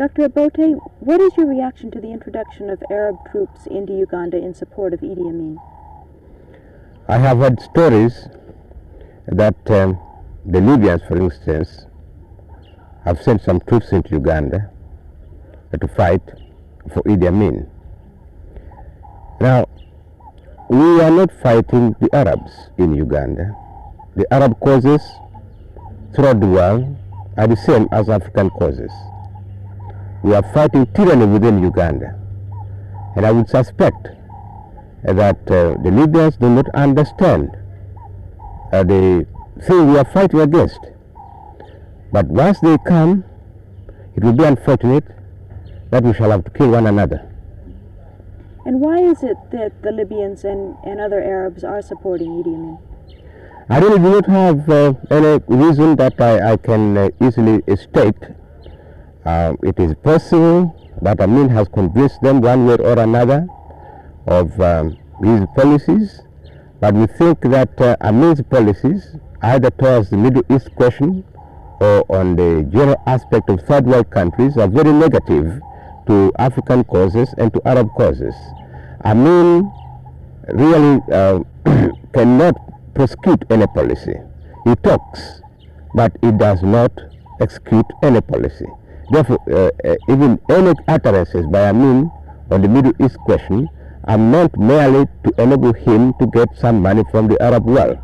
Dr. Obote, what is your reaction to the introduction of Arab troops into Uganda in support of Idi Amin? I have heard stories that um, the Libyans, for instance, have sent some troops into Uganda to fight for Idi Amin. Now, we are not fighting the Arabs in Uganda. The Arab causes throughout the world are the same as African causes. We are fighting tyranny within Uganda. And I would suspect that uh, the Libyans do not understand uh, the thing we are fighting against. But once they come, it will be unfortunate that we shall have to kill one another. And why is it that the Libyans and, and other Arabs are supporting Idi Amin? I really do not have uh, any reason that I, I can uh, easily state. Uh, it is possible that Amin has convinced them one way or another of um, his policies, but we think that uh, Amin's policies, either towards the Middle East question or on the general aspect of third world countries, are very negative to African causes and to Arab causes. Amin really uh, cannot prosecute any policy. He talks, but he does not execute any policy. Therefore, uh, uh, even any utterances by Amin on the Middle East question are meant merely to enable him to get some money from the Arab world.